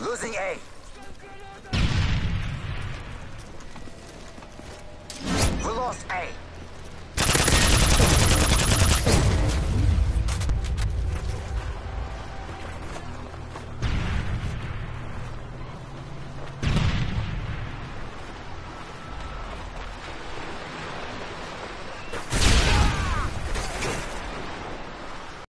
Losing A. We lost A.